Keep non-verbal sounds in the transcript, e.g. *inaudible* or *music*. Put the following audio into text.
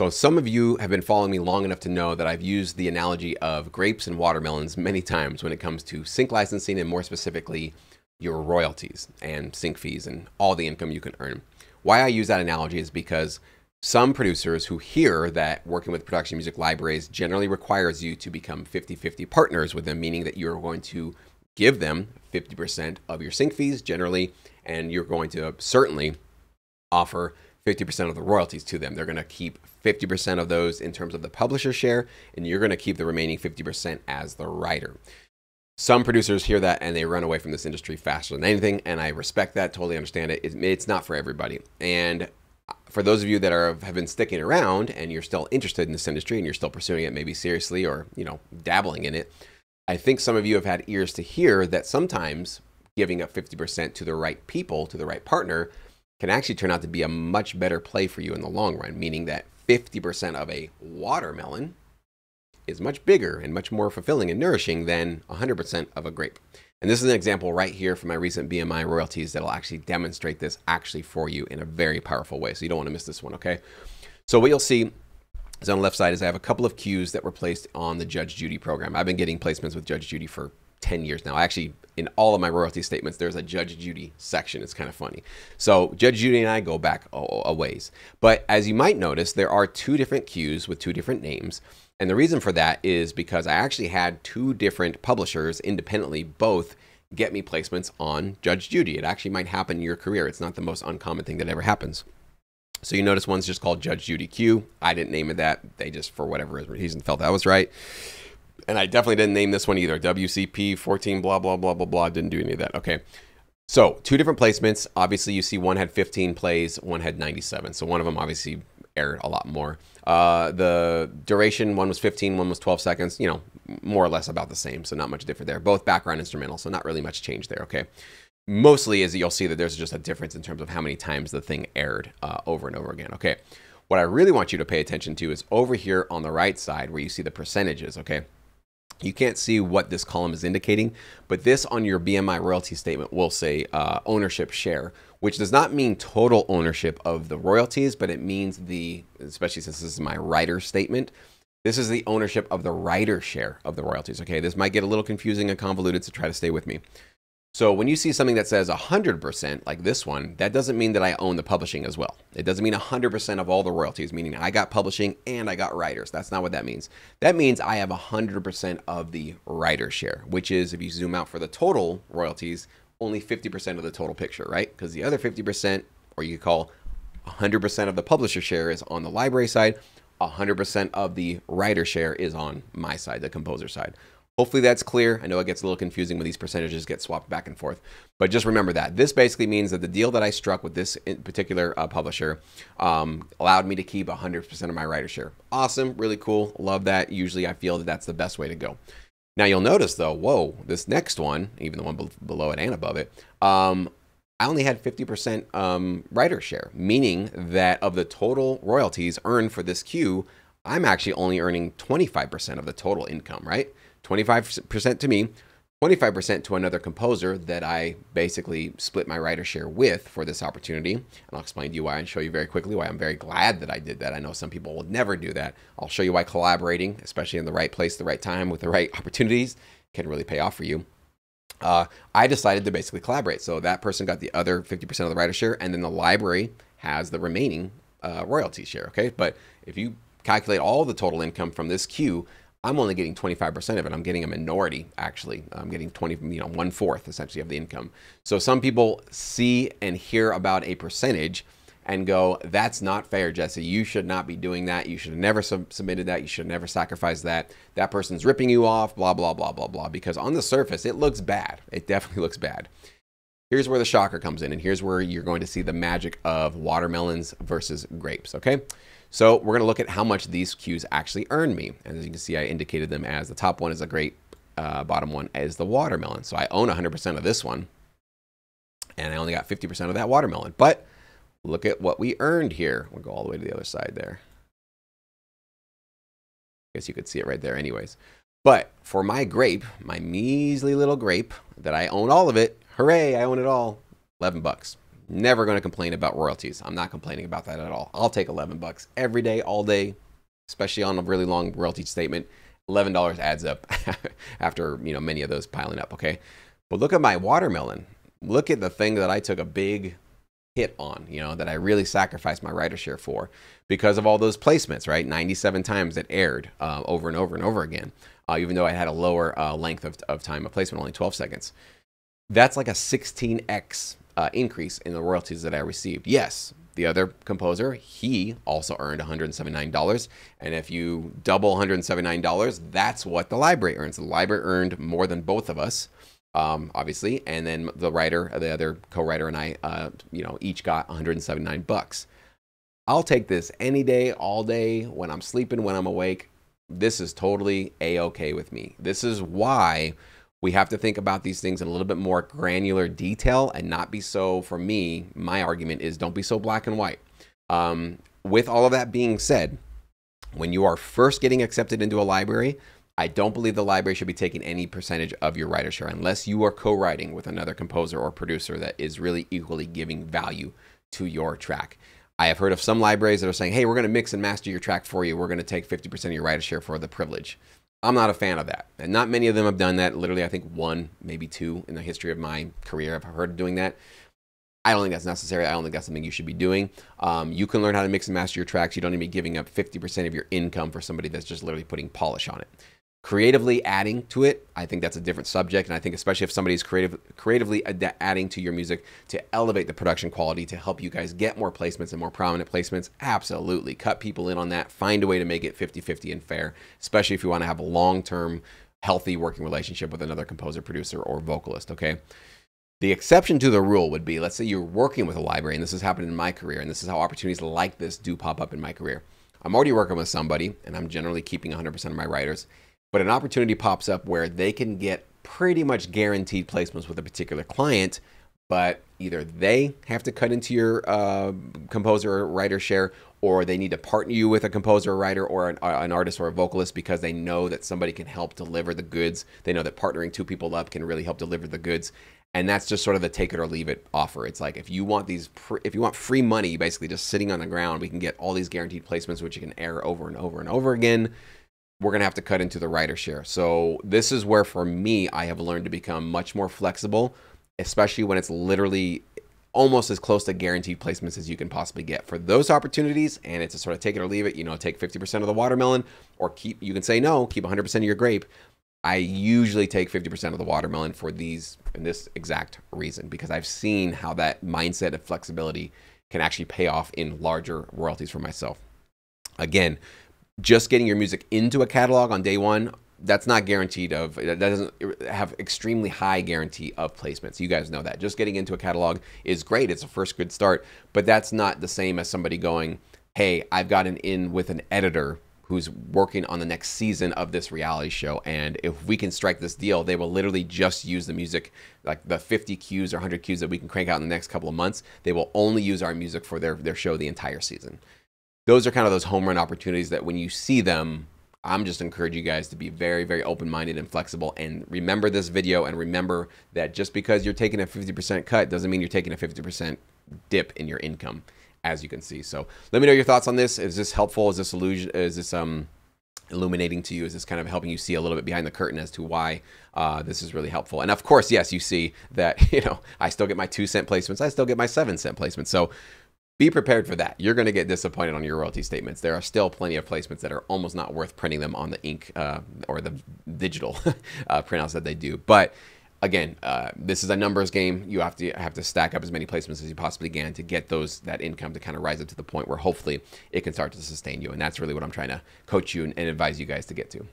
So some of you have been following me long enough to know that I've used the analogy of grapes and watermelons many times when it comes to sync licensing and more specifically your royalties and sync fees and all the income you can earn. Why I use that analogy is because some producers who hear that working with production music libraries generally requires you to become 50 50 partners with them, meaning that you're going to give them 50% of your sync fees generally, and you're going to certainly offer 50% of the royalties to them. They're going to keep 50% of those in terms of the publisher share, and you're going to keep the remaining 50% as the writer. Some producers hear that and they run away from this industry faster than anything, and I respect that, totally understand it. It's not for everybody. And uh, for those of you that are have been sticking around and you're still interested in this industry and you're still pursuing it maybe seriously or you know dabbling in it i think some of you have had ears to hear that sometimes giving up 50% to the right people to the right partner can actually turn out to be a much better play for you in the long run meaning that 50% of a watermelon is much bigger and much more fulfilling and nourishing than 100% of a grape and this is an example right here from my recent BMI royalties that'll actually demonstrate this actually for you in a very powerful way. So you don't want to miss this one, okay? So what you'll see is on the left side is I have a couple of cues that were placed on the Judge Judy program. I've been getting placements with Judge Judy for 10 years now. Actually, in all of my royalty statements, there's a Judge Judy section. It's kind of funny. So Judge Judy and I go back a, ways. But as you might notice, there are two different cues with two different names. And the reason for that is because I actually had two different publishers independently both get me placements on Judge Judy. It actually might happen in your career. It's not the most uncommon thing that ever happens. So you notice one's just called Judge Judy Q. I didn't name it that. They just, for whatever reason, felt that was right. And I definitely didn't name this one either. WCP 14, blah, blah, blah, blah, blah. Didn't do any of that. Okay. So two different placements. Obviously, you see one had 15 plays, one had 97. So one of them obviously aired a lot more. Uh, the duration, one was 15, one was 12 seconds, you know, more or less about the same. So not much different there. Both background instrumental, so not really much change there, okay? Mostly is you'll see that there's just a difference in terms of how many times the thing aired uh, over and over again, okay? What I really want you to pay attention to is over here on the right side where you see the percentages, okay? You can't see what this column is indicating, but this on your BMI royalty statement will say uh, ownership share, which does not mean total ownership of the royalties, but it means the, especially since this is my writer statement, this is the ownership of the writer share of the royalties. Okay, this might get a little confusing and convoluted, so try to stay with me. So when you see something that says 100%, like this one, that doesn't mean that I own the publishing as well. It doesn't mean 100% of all the royalties, meaning I got publishing and I got writers. That's not what that means. That means I have 100% of the writer share, which is, if you zoom out for the total royalties, only 50% of the total picture, right? Because the other 50%, or you could call 100% of the publisher share is on the library side, 100% of the writer share is on my side, the composer side. Hopefully that's clear. I know it gets a little confusing when these percentages get swapped back and forth, but just remember that. This basically means that the deal that I struck with this particular uh, publisher um, allowed me to keep 100% of my writer share. Awesome, really cool, love that. Usually I feel that that's the best way to go. Now you'll notice though, whoa, this next one, even the one below it and above it, um, I only had 50% um, writer share, meaning that of the total royalties earned for this cue, I'm actually only earning 25% of the total income, right? 25% to me, 25% to another composer that I basically split my writer share with for this opportunity. And I'll explain to you why and show you very quickly why I'm very glad that I did that. I know some people will never do that. I'll show you why collaborating, especially in the right place, the right time, with the right *laughs* opportunities, can really pay off for you. Uh, I decided to basically collaborate. So that person got the other 50% of the writer share, and then the library has the remaining uh, royalty share. Okay. But if you calculate all the total income from this cue, I'm only getting 25% of it. I'm getting a minority, actually. I'm getting 20, you know, one fourth essentially of the income. So some people see and hear about a percentage and go, that's not fair, Jesse. You should not be doing that. You should have never sub- submitted that. You should have never sacrifice that. That person's ripping you off, blah, blah, blah, blah, blah. Because on the surface, it looks bad. It definitely *laughs* looks bad. Here's where the shocker comes in, and here's where you're going to see the magic of watermelons versus grapes, okay? So we're going to look at how much these cues actually earn me. And as you can see, I indicated them as the top one is a grape, uh, bottom one is the watermelon. So I own 100% of this one, and I only got 50% of that watermelon. But look at what we earned here. We'll go all the way to the other side there. I guess you could see it right there anyways. But for my grape, my measly little grape that I own all of it, hooray, I own it all, 11 bucks. Never going to complain about royalties. I'm not complaining about that at all. I'll take 11 bucks every day, all day, especially on a really long royalty statement. $11 adds up *laughs* after, you know, many of those piling up, okay? But look at my watermelon. Look at the thing that I took a big hit on, you know, that I really sacrificed my writer share for because of all those placements, right? 97 times it aired uh, over and over and over again, uh, even though I had a lower uh, length of, of time of placement, only 12 seconds. That's like a 16x uh, increase in the royalties that I received. Yes, the other composer, he also earned $179. And if you double $179, that's what the library earns. The library earned more than both of us um, obviously, and then the writer, the other co-writer, and I, uh, you know, each got 179 bucks. I'll take this any day, all day, when I'm sleeping, when I'm awake. This is totally a okay with me. This is why we have to think about these things in a little bit more granular detail and not be so. For me, my argument is don't be so black and white. Um, with all of that being said, when you are first getting accepted into a library, I don't believe the library should be taking any percentage of your writer share unless you are co-writing with another composer or producer that is really equally giving value to your track. I have heard of some libraries that are saying, hey, we're going to mix and master your track for you. We're going to take 50% of your writer share for the privilege. I'm not a fan of that. And not many of them have done that. Literally, I think one, maybe two in the history of my career I've heard doing that. I don't think that's necessary. I don't think that's something you should be doing. Um, you can learn how to mix and master your tracks. You don't need to be giving up 50% of your income for somebody that's just literally putting polish on it creatively adding to it i think that's a different subject. And i think especially if somebody's creative creatively ad- adding to your music to elevate the production quality to help you guys get more placements and more prominent placements absolutely. Cut people in on that. Find a way to make it 50-50 and fair especially if you want to have a long-term healthy working relationship with another composer producer or vocalist okay? The exception to the rule would be let's say you're working with a library and this has happened in my career and this is how opportunities like this do pop up in my career. I'm already working with somebody and i'm generally keeping 100% of my writers but an opportunity pops up where they can get pretty much guaranteed placements with a particular client, but either they have to cut into your uh, composer or writer share, or they need to partner you with a composer or writer or an, uh, an, artist or a vocalist because they know that somebody can help deliver the goods. They know that partnering two people up can really help deliver the goods. And that's just sort of the take it or leave it offer. It's like if you want these, if you want free money, basically just sitting on the ground, we can get all these guaranteed placements, which you can air over and over and over again we're going to have to cut into the writer share. So this is where for me I have learned to become much more flexible, especially when it's literally almost as close to guaranteed placements as you can possibly get for those opportunities and it's a sort of take it or leave it, you know, take 50% of the watermelon or keep you can say no, keep 100% of your grape. I usually take 50% of the watermelon for these and this exact reason because I've seen how that mindset of flexibility can actually pay off in larger royalties for myself. Again, just getting your music into a catalog on day one that's not guaranteed of that doesn't have extremely high guarantee of placements. You guys know that. Just getting into a catalog is great. It's a first good start but that's not the same as somebody going hey i've gotten in with an editor who's working on the next season of this reality show and if we can strike this deal they will literally just use the music like the 50 cues or 100 cues that we can crank out in the next couple of months. They will only use our music for their, their show the entire season those are kind of those home run opportunities that when you see them, I'm just encourage you guys to be very, very open minded and flexible. And remember this video and remember that just because you're taking a 50% cut doesn't mean you're taking a 50% dip in your income, as you can see. So let me know your thoughts on this. Is this helpful? Is this illusion? Is this um illuminating to you? Is this kind of helping you see a little bit behind the curtain as to why uh, this is really helpful? And of course, yes, you see that *laughs* you know I still get my two cent placements. I still get my seven cent placements. So be prepared for that. You're going to get disappointed on your royalty statements. There are still plenty of placements that are almost not worth printing them on the ink uh, or the digital *laughs* uh, printouts that they do. But again, uh, this is a numbers game. You have to have to stack up as many placements as you possibly can to get those that income to kind of rise up to the point where hopefully it can start to sustain you. And that's really what I'm trying to coach you and, and advise you guys to get to.